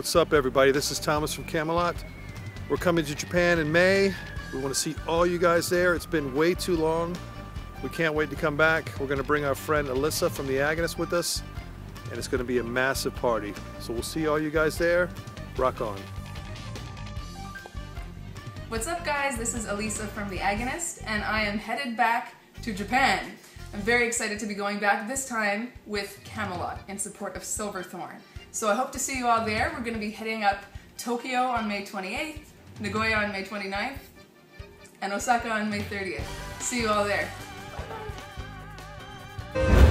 What's up, everybody? This is Thomas from Kamelot. We're coming to Japan in May. We want to see all you guys there. It's been way too long. We can't wait to come back. We're going to bring our friend Alissa from The Agonist with us, and it's going to be a massive party. So we'll see all you guys there. Rock on. What's up, guys? This is Alissa from The Agonist, and I am headed back to Japan. I'm very excited to be going back this time with Kamelot in support of Silverthorn. So I hope to see you all there. We're going to be heading up Tokyo on May 28th, Nagoya on May 29th, and Osaka on May 30th. See you all there. Bye -bye.